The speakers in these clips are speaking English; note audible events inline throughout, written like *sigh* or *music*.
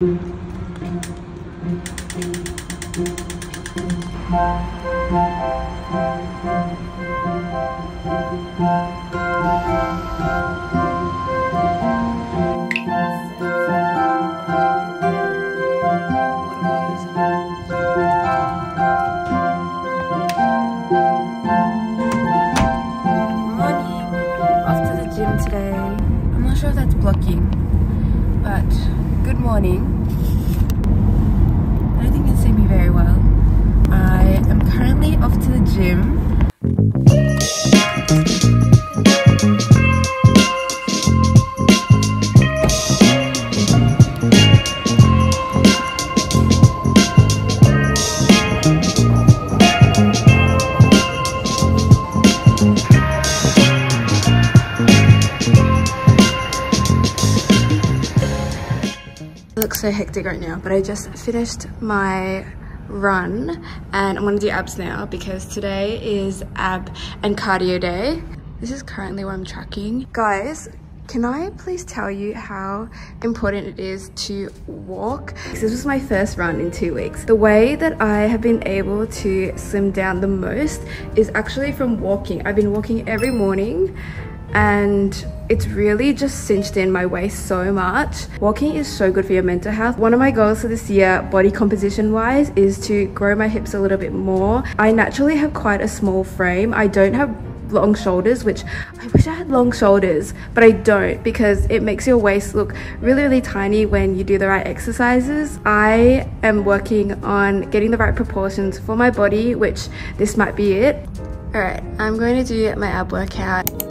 morning. Off to the gym today. I'm not sure if that's blocking, but good morning. I don't think you can see me very well. I am currently off to the gym. So hectic right now, but I just finished my run and I'm gonna do abs now because today is ab and cardio day. This is currently what I'm tracking. Guys, can I please tell you how important it is to walk? This was my first run in two weeks. The way that I have been able to slim down the most is actually from walking. I've been walking every morning and it's really just cinched in my waist so much. Walking is so good for your mental health. One of my goals for this year, body composition wise, is to grow my hips a little bit more. I naturally have quite a small frame. I don't have long shoulders which I wish I had long shoulders but I don't because it makes your waist look really really tiny when you do the right exercises I am working on getting the right proportions for my body which this might be it alright I'm going to do my ab workout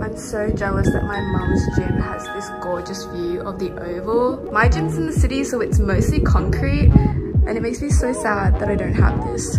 I'm so jealous that my mum's gym has this gorgeous view of the oval. My gym's in the city, so it's mostly concrete, and it makes me so sad that I don't have this.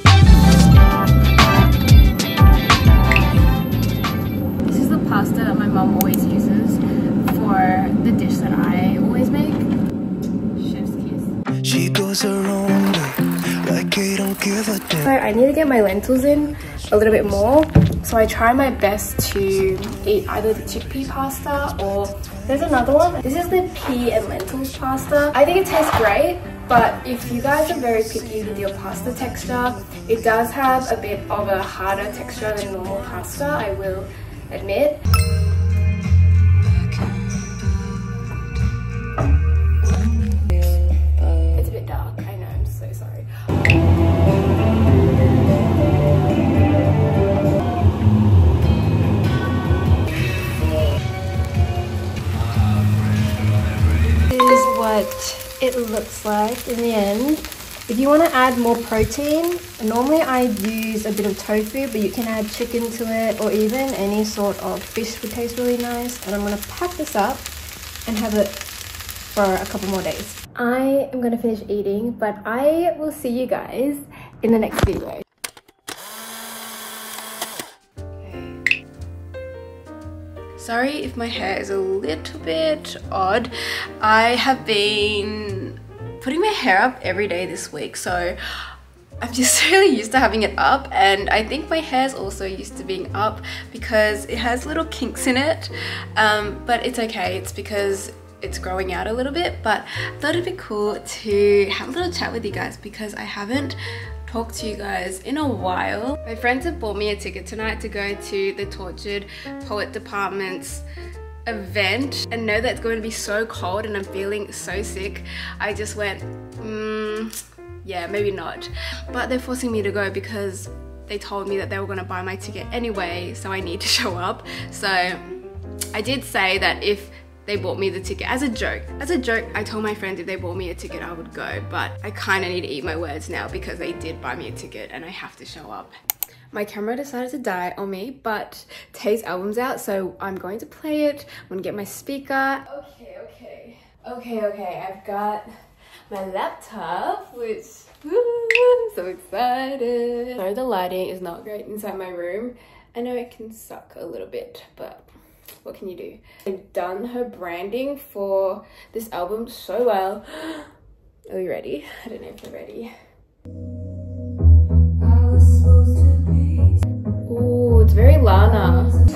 pasta that my mom always uses for the dish that I always make. Chef's kiss. She goes her own way, like they don't give a damn. So I need to get my lentils in a little bit more. So I try my best to eat either the chickpea pasta or there's another one. This is the pea and lentils pasta. I think it tastes great, but if you guys are very picky with your pasta texture, it does have a bit of a harder texture than normal pasta, I will admit. It looks like in the end. If you want to add more protein, normally I use a bit of tofu, but you can add chicken to it or even any sort of fish would taste really nice. And I'm going to pack this up and have it for a couple more days. I am going to finish eating, but I will see you guys in the next video. Sorry if my hair is a little bit odd. I have been putting my hair up every day this week, so I'm just *laughs* really used to having it up and I think my hair's also used to being up because it has little kinks in it um, but it's okay it's because it's growing out a little bit but I thought it'd be cool to have a little chat with you guys because I haven't talked to you guys in a while. My friends have bought me a ticket tonight to go to the Tortured Poet Department's event and know that it's going to be so cold and I'm feeling so sick, I just went, mm, yeah, maybe not. But they're forcing me to go because they told me that they were going to buy my ticket anyway, so I need to *laughs* show up. So I did say that if they bought me the ticket as a joke. As a joke, I told my friends if they bought me a ticket, I would go, but I kind of need to eat my words now because they did buy me a ticket and I have to show up. My camera decided to die on me, but Tay's album's out, so I'm going to play it. I'm gonna get my speaker. Okay, okay. Okay, okay, I've got my laptop, which, I'm so excited. Sorry, the lighting is not great inside my room. I know it can suck a little bit, but what can you do? I've done her branding for this album so well. *gasps* Are we ready? I don't know if you're ready. Ooh, it's very Lana.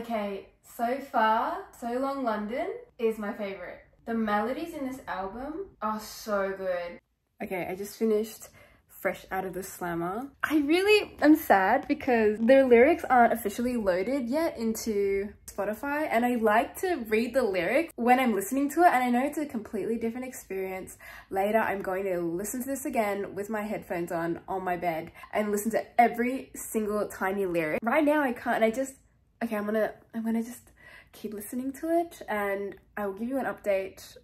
Okay, so far, So Long London is my favorite. The melodies in this album are so good. Okay, I just finished fresh out of the slammer. I really am sad because their lyrics aren't officially loaded yet into Spotify and I like to read the lyrics when I'm listening to it and I know it's a completely different experience. Later I'm going to listen to this again with my headphones on on my bed and listen to every single tiny lyric. Right now I can't and I just okay I'm gonna I'm gonna just keep listening to it and I will give you an update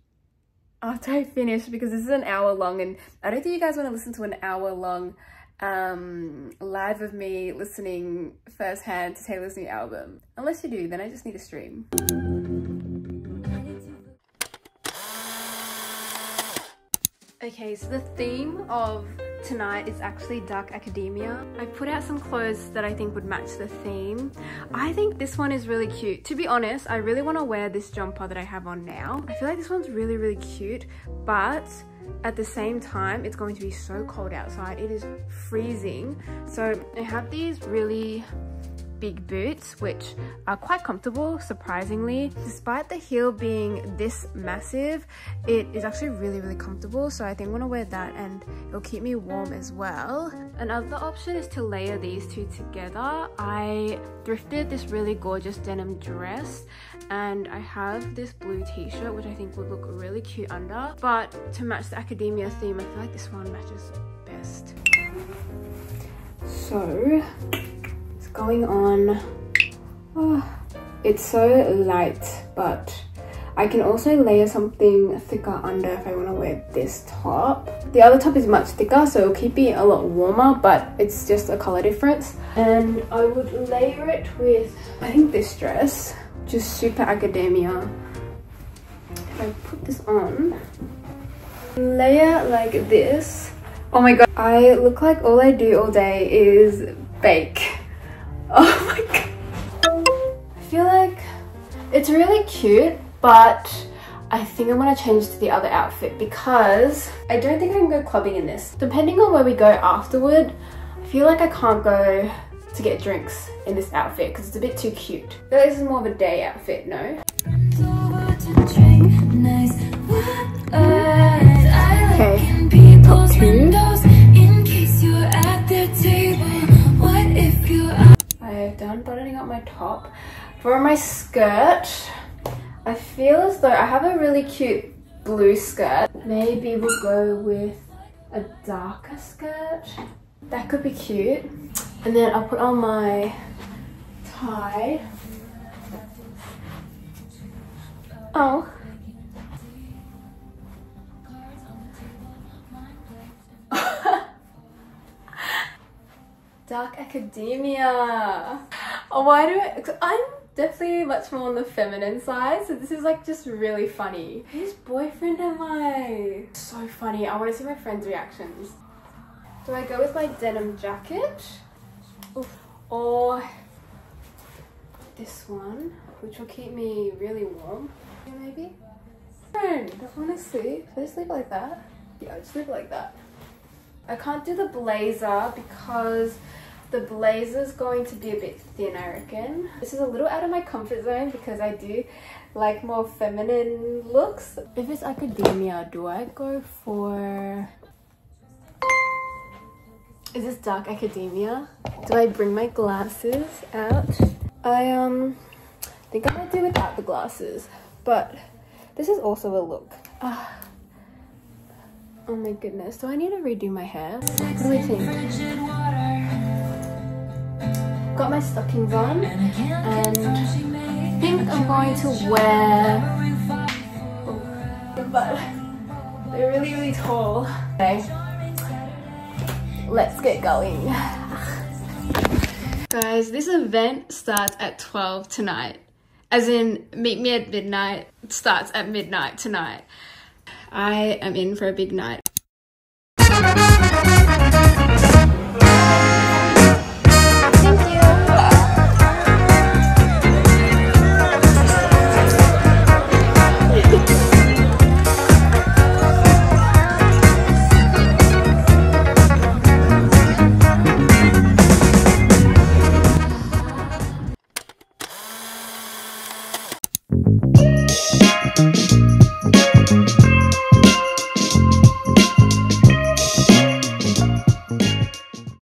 after I finish because this is an hour long and I don't think you guys want to listen to an hour long um live of me listening firsthand to Taylor's new album. Unless you do, then I just need a stream. Okay, so the theme of tonight is actually Dark Academia. I put out some clothes that I think would match the theme. I think this one is really cute. To be honest, I really want to wear this jumper that I have on now. I feel like this one's really, really cute, but at the same time, it's going to be so cold outside. It is freezing. So I have these really big boots which are quite comfortable surprisingly. Despite the heel being this massive it is actually really really comfortable so I think I'm gonna wear that and it'll keep me warm as well. Another option is to layer these two together. I thrifted this really gorgeous denim dress and I have this blue t-shirt which I think would look really cute under but to match the academia theme I feel like this one matches best. So going on. Oh, it's so light, but I can also layer something thicker under if I want to wear this top. The other top is much thicker, so it'll keep it a lot warmer, but it's just a color difference. And I would layer it with, I think this dress, just super academia. If I put this on, layer like this. Oh my god, I look like all I do all day is bake. It's really cute, but I think I'm gonna change to the other outfit because I don't think I can go clubbing in this. Depending on where we go afterward, I feel like I can't go to get drinks in this outfit because it's a bit too cute. This is more of a day outfit, no? For my skirt, I feel as though I have a really cute blue skirt. Maybe we'll go with a darker skirt. That could be cute. And then I'll put on my tie. Oh. *laughs* Dark Academia. Oh, why do I? I'm definitely much more on the feminine side. So this is like just really funny. Whose boyfriend am I? So funny. I want to see my friends' reactions. Do I go with my denim jacket? Oof. Or this one, which will keep me really warm. Maybe? Friend, honestly, if I just leave it like that? Yeah, just leave it like that. I can't do the blazer because the blazer is going to be a bit thin, I reckon. This is a little out of my comfort zone because I do like more feminine looks. If it's academia, do I go for... Is this dark academia? Do I bring my glasses out? I um think I might do without the glasses, but this is also a look. Ah. Oh my goodness, do I need to redo my hair? What do we think? Got my stockings on and I think I'm going to wear, oh, but they're really, really tall. Okay, let's get going. Guys, this event starts at 12 tonight. As in, meet me at midnight, starts at midnight tonight. I am in for a big night.